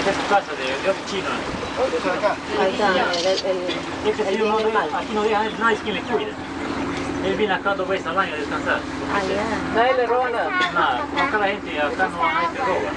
Esa es su casa de, de oficina. Ahí está el, el, el no aquí no deja nadie quien le cuide. Él viene acá dos veces al año a descansar. Ah. Nadie le roba nada. Nada, acá la gente, acá no hay que roba.